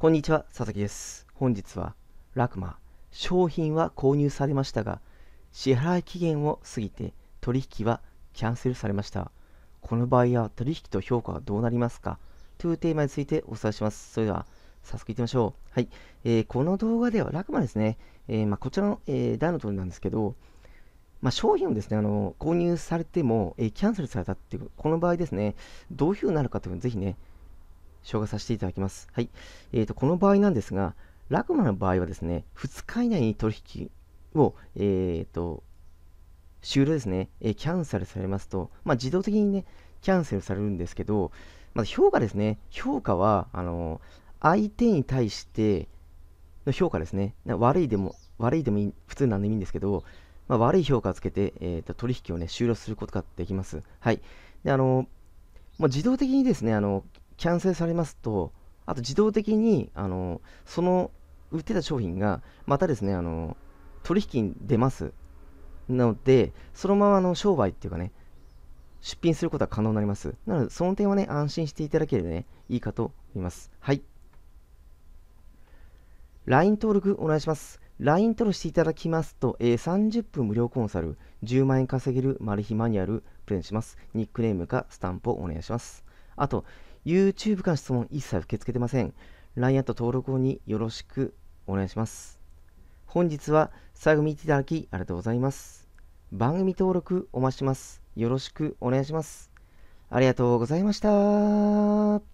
こんにちは、佐々木です。本日は、ラクマ、商品は購入されましたが、支払い期限を過ぎて取引はキャンセルされました。この場合は取引と評価はどうなりますか？というテーマについてお伝えします。それでは、早速いってみましょう。はい。えーこの動画では、ラクマですね、えーまあ、こちらの、えー題の通りなんですけど、まあ、商品をですね、あの購入されても、えキャンセルされたっていう、この場合ですね、どういうふうになるかというのをぜひね、紹介させていただきます。はい。えー、とこの場合なんですが、ラクマの場合はですね、2日以内に取引を、えー、と終了ですね、えーキャンセルされますと、まあ、自動的にね、キャンセルされるんですけど、まず評価ですね、評価は、あの相手に対しての評価ですね、悪いでも、悪いでもいい、普通なんでもいいんですけど、まあ、悪い評価をつけて、えー、と取引をね、終了することができます。はい。で、あの、もう自動的にですね、あの、キャンセルされますと、あと自動的に、あの、その売ってた商品が、またですね、あの、取引に出ます。なので、そのままの商売っていうかね、出品することは可能になります。なので、その点はね、安心していただければね、いいかと思います。はい。LINE 登録お願いします。LINE 登録していただきますと、えー30分無料コンサル、10万円稼げるマル秘マニュアルプレゼンします。ニックネームかスタンプをお願いします。あと、YouTube から質問一切受け付けてません。LINE アット登録後によろしくお願いします。本日は最後見ていただきありがとうございます。番組登録お待ちします。よろしくお願いします。ありがとうございました。